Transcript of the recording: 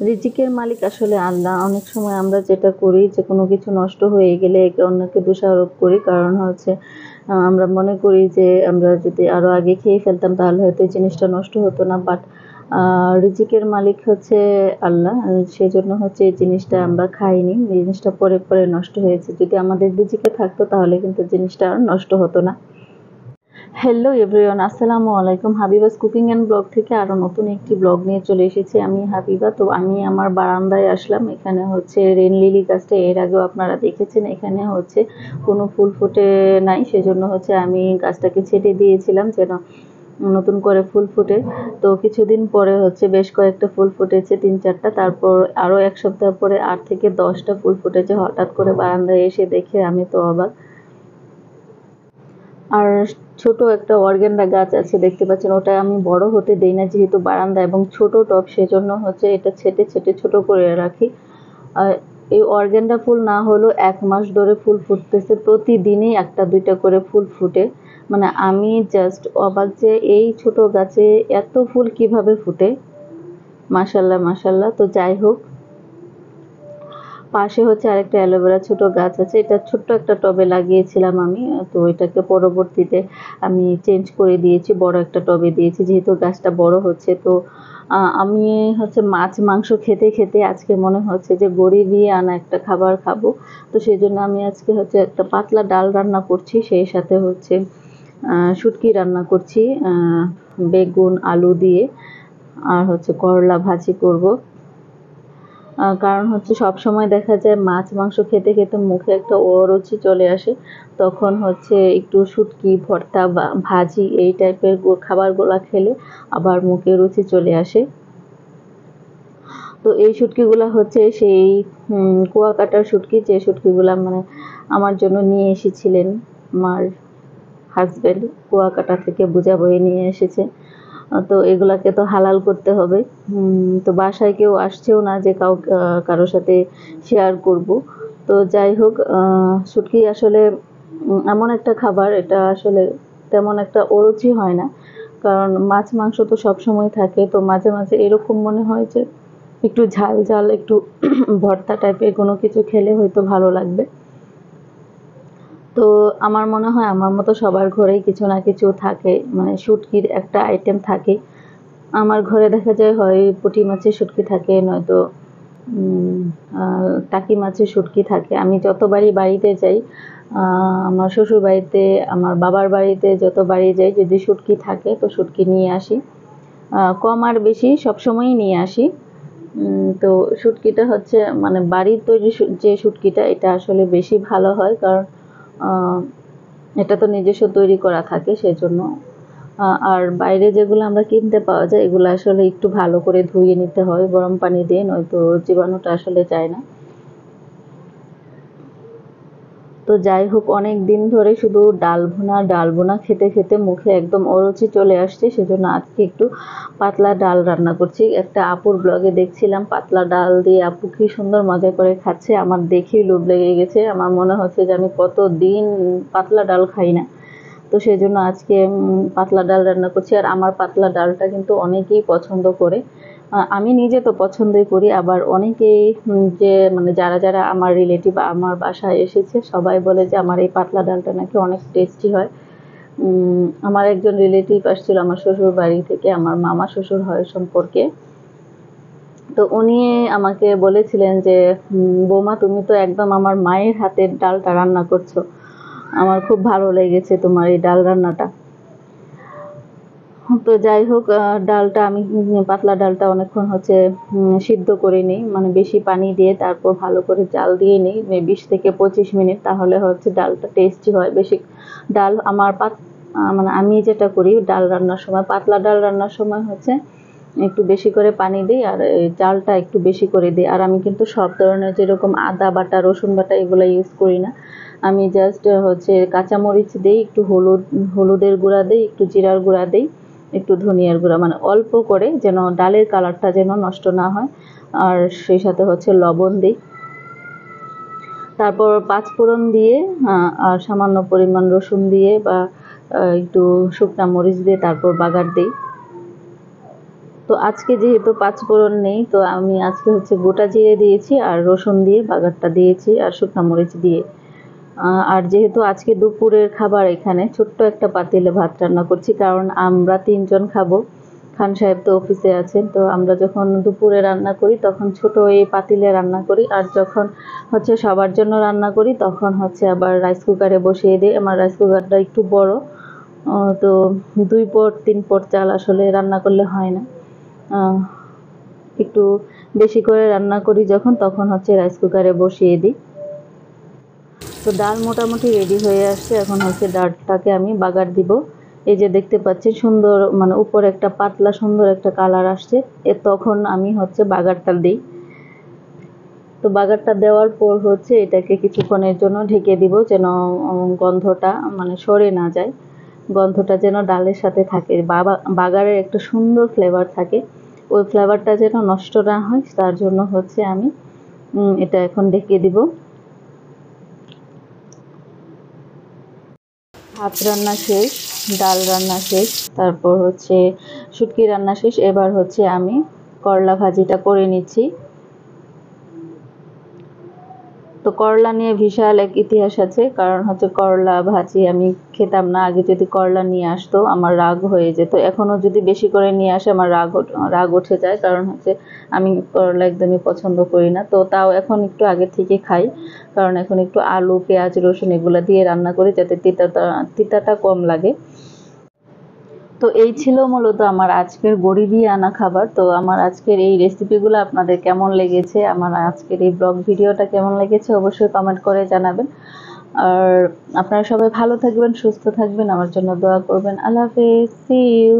রিজিকের মালিক আসলে আল্লাহ। অনেক সময় আমরা যেটা করি যে কোনো কিছু নষ্ট হয়ে গেলে একে অন্যকে দোষারোপ করি। কারণ হচ্ছে আমরা মনে করি যে আমরা যদি আরও আগে খেয়ে ফেলতাম তাহলে হয়তো এই জিনিসটা নষ্ট হতো না। বাট রিজিকের মালিক হচ্ছে আল্লাহ। আহ, সেজন্য হচ্ছে এই জিনিসটা আমরা খাইনি। জিনিসটা পরে পরে নষ্ট হয়েছে। যদি আমাদের রিজিকে থাকতো তাহলে কিন্তু জিনিসটা আর নষ্ট হতো না। হ্যালো এভরিওয়ান আসসালামু আলাইকুম হাবিবাস কুকিং অ্যান্ড ব্লগ থেকে আরও নতুন একটি ব্লগ নিয়ে চলে এসেছি আমি হাবিবা। তো আমি আমার বারান্দায় আসলাম। এখানে হচ্ছে রেন লিলি গাছটা। এর আগেও আপনারা দেখেছেন, এখানে হচ্ছে কোনো ফুল ফুটে নাই। সেজন্য হচ্ছে আমি গাছটাকে ছেটে দিয়েছিলাম যেন নতুন করে ফুল ফুটে। তো কিছুদিন পরে হচ্ছে বেশ কয়েকটা ফুল ফুটেছে, তিন চারটা। তারপর আরও এক সপ্তাহ পরে আট থেকে দশটা ফুল ফুটেছে। হঠাৎ করে বারান্দায় এসে দেখে আমি তো অবাক। আর ছোট একটা অর্গেন্ডা গাছ আছে, দেখতে পাচ্ছেন। ওটা আমি বড় হতে দেই না, যেহেতু বারান্দা এবং ছোট টব, সেজন্য হচ্ছে এটা ছেটে ছেটে ছোট করে রাখি। আর এই অর্গেন্ডা ফুল না হলেও এক মাস ধরে ফুল ফুটতেছে। প্রতিদিনই একটা দুইটা করে ফুল ফুটে। মানে আমি জাস্ট অবাক যে এই ছোট গাছে এত ফুল কীভাবে ফুটে? মাশাল্লাহ মাশাল্লাহ। তো যাই হোক পাশে হচ্ছে আরেকটা অ্যালোভেরা ছোট গাছ আছে। এটা ছোট্ট একটা টবে লাগিয়েছিলাম আমি, তো এটাকে পরবর্তীতে আমি চেঞ্জ করে দিয়েছি, বড় একটা টবে দিয়েছি। যেহেতু গাছটা বড় হচ্ছে, তো আমি হচ্ছে মাছ, মাংস খেতে খেতে আজকে মনে হচ্ছে যে গরিবই আনা একটা খাবার খাব। তো সেই জন্য আমি আজকে হচ্ছে একটা পাতলা ডাল রান্না করছি, সেই সাথে হচ্ছে শুটকি রান্না করছি বেগুন, আলু দিয়ে, আর হচ্ছে করলা ভাজি করব। কারণ হচ্ছে সব সময় দেখা যায় মাছ, মাংস খেতে খেতে মুখে একটা অরুচি চলে আসে। তখন হচ্ছে একটু শুটকি, ভর্তা বা ভাজি এই টাইপের খাবারগুলো খেলে আবার মুখে রুচি চলে আসে। তো এই শুটকিগুলো হচ্ছে সেই কুয়াকাটার শুটকি, যে শুটকিগুলো মানে আমার জন্য নিয়ে এসেছিলেন। আমার হাজব্যান্ড কুয়াকাটা থেকে বোঝা বয়ে নিয়ে এসেছে। তো এগুলাকে তো হালাল করতে হবে। তো বাসায় কেউ আসছেও না যে কাউ কারোর সাথে শেয়ার করব। তো যাই হোক শুটকি আসলে এমন একটা খাবার, এটা আসলে তেমন একটা অরুচি হয় না। কারণ মাছ, মাংস তো সব সময় থাকে, তো মাঝে মাঝে এরকম মনে হয় যে একটু ঝাল ঝাল, একটু ভর্তা টাইপের কোনো কিছু খেলে হয়তো ভালো লাগবে। তো আমার মনে হয় আমার মতো সবার ঘরেই কিছু না কিছু থাকে মানে শুটকির একটা আইটেম থাকে। আমার ঘরে দেখা যায় হয় পুঁটি মাছের শুটকি থাকে, নয়তো টাকি মাছের শুটকি থাকে। আমি যতবারই বাড়িতে যাই আমার শ্বশুর বাড়িতে, আমার বাবার বাড়িতে যত বাড়ি যাই, যদি শুটকি থাকে তো শুটকি নিয়ে আসি। কম আর বেশি সবসময়ই নিয়ে আসি। তো শুটকিটা হচ্ছে মানে বাড়ির তৈরি যে শুটকিটা, এটা আসলে বেশি ভালো হয়। কারণ এটা তো নিজস্ব তৈরি করা থাকে সেজন্য। আর বাইরে যেগুলো আমরা কিনতে পাওয়া যায়, এগুলো আসলে একটু ভালো করে ধুয়ে নিতে হয়, গরম পানি দিয়ে, নয়তো জীবাণুটা আসলে যায় না। তো যাই হোক, অনেক দিন ধরে শুধু ডাল ভুনা ডাল ভুনা খেতে খেতে মুখে একদম অরুচি চলে আসছে, সেজন্য আজকে একটু পাতলা ডাল রান্না করছি। একটা আপুর ব্লগে দেখছিলাম, পাতলা ডাল দিয়ে আপু কি সুন্দর মজা করে খাচ্ছে, আমার দেখেই লোভ লেগে গেছে, আমার মনে হচ্ছে যে আমি কত দিন পাতলা ডাল খাই না। তো সেই জন্য আজকে পাতলা ডাল রান্না করছি, আর আমার পাতলা ডালটা কিন্তু অনেকেই পছন্দ করে। আমি নিজে তো পছন্দই করি আবার অনেকেই যে মানে যারা যারা আমার রিলেটিভ আমার বাসায় এসেছে সবাই বলে যে আমার এই পাতলা ডালটা নাকি অনেক টেস্টি হয়। আমার একজন রিলেটিভ আসছিল আমার শ্বশুর বাড়ি থেকে আমার মামা শ্বশুর হয় সম্পর্কে। তো উনি আমাকে বলেছিলেন যে "হুম, বৌমা তুমি তো একদম আমার মায়ের হাতের ডালটা রান্না করছ। আমার খুব ভালো লেগেছে তোমার এই ডাল রান্নাটা। তো যাই হোক ডালটা আমি পাতলা ডালটা অনেকক্ষণ হচ্ছে সিদ্ধ করে নিই। মানে বেশি পানি দিয়ে তারপর ভালো করে জাল দিয়ে নিই মে বিশ থেকে পঁচিশ মিনিট, তাহলে হচ্ছে ডালটা টেস্টি হয়। বেশি ডাল আমার পাত মানে আমি যেটা করি, ডাল রান্নার সময়, পাতলা ডাল রান্নার সময় হচ্ছে একটু বেশি করে পানি দিই আর চালটা একটু বেশি করে দিই। আর আমি কিন্তু সব ধরনের যেরকম আদা বাটা, রসুন বাটা এগুলো ইউজ করি না। আমি জাস্ট হচ্ছে কাঁচামরিচ দিই, একটু হলুদ, হলুদের গুঁড়া দিই, একটু জিরার গুঁড়া দিই। একটু ধনিয়ার গুঁড়া মানে অল্প করে যেন ডালের কালারটা যেন নষ্ট না হয়। আর সেই সাথে হচ্ছে লবণ দিই। তারপর পাঁচ ফোড়ন দিয়ে আর সামান্য পরিমাণ রসুন দিয়ে বা একটু শুকনা মরিচ দিয়ে তারপর বাগার দিই। তো আজকে যেহেতু পাঁচফোড়ন নেই, তো আমি আজকে হচ্ছে গোটা জিরে দিয়েছি আর রসুন দিয়ে বাগারটা দিয়েছি আর শুকনো মরিচ দিয়ে। আর যেহেতু আজকে দুপুরের খাবার এখানে, ছোট্ট একটা পাতিলে ভাত রান্না করছি, কারণ আমরা তিনজন খাব। খান সাহেব তো অফিসে আছেন, তো আমরা যখন দুপুরে রান্না করি, তখন ছোট এই পাতিলে রান্না করি, আর যখন হচ্ছে সবার জন্য রান্না করি, তখন হচ্ছে আবার রাইস কুকারে বসিয়ে দিই। আমার রাইস কুকারটা একটু বড় তো দুই পট, তিন পট চাল আসলে রান্না করলে হয় না। একটু বেশি করে রান্না করি যখন, তখন হচ্ছে রাইস কুকারে বসিয়ে দিই। তো ডাল মোটামুটি রেডি হয়ে আসছে। এখন হচ্ছে ডালটাকে আমি বাগার দিব। এই যে দেখতে পাচ্ছি সুন্দর মানে উপরে একটা পাতলা সুন্দর একটা কালার আসছে। এ তখন আমি হচ্ছে বাগারটা দিই। তো বাগারটা দেওয়ার পর হচ্ছে এটাকে কিছুক্ষণের জন্য ঢেকে দিব যেন গন্ধটা মানে সরে না যায়। গন্ধটা যেন ডালের সাথে থাকে। বাগারের একটা সুন্দর ফ্লেভার থাকে। ওই ফ্লেভারটা যেন নষ্ট না হয়, তার জন্য হচ্ছে আমি এটা এখন ঢেকে দিব। ভাত রান্না শেষ, ডাল রান্না শেষ, তারপর হচ্ছে শুটকি রান্না শেষ, এবার হচ্ছে আমি করলা ভাজিটা করে নিচ্ছি। তো করলা নিয়ে বিশাল এক ইতিহাস আছে। কারণ হচ্ছে করলা, ভাজি আমি খেতাম না। আগে যদি করলা নিয়ে আসতো, আমার রাগ হয়ে যেত। এখনও যদি বেশি করে নিয়ে আসে, আমার রাগ রাগ উঠে যায়। কারণ হচ্ছে আমি করলা একদমই পছন্দ করি না। তো তাও এখন একটু আগে থেকে খাই। কারণ এখন একটু আলু, পেঁয়াজ, রসুন এগুলো দিয়ে রান্না করি যাতে তিতাটা তিতাটা কম লাগে। তো এই ছিল মূলত আমার আজকের দিয়ে আনা খাবার। তো আমার আজকের এই রেসিপিগুলো আপনাদের কেমন লেগেছে, আমার আজকের এই ব্লগ ভিডিওটা কেমন লেগেছে অবশ্যই কমেন্ট করে জানাবেন। আর আপনারা সবাই ভালো থাকবেন, সুস্থ থাকবেন, আমার জন্য দোয়া করবেন। আল্লাহ হাফেজ সি ইউ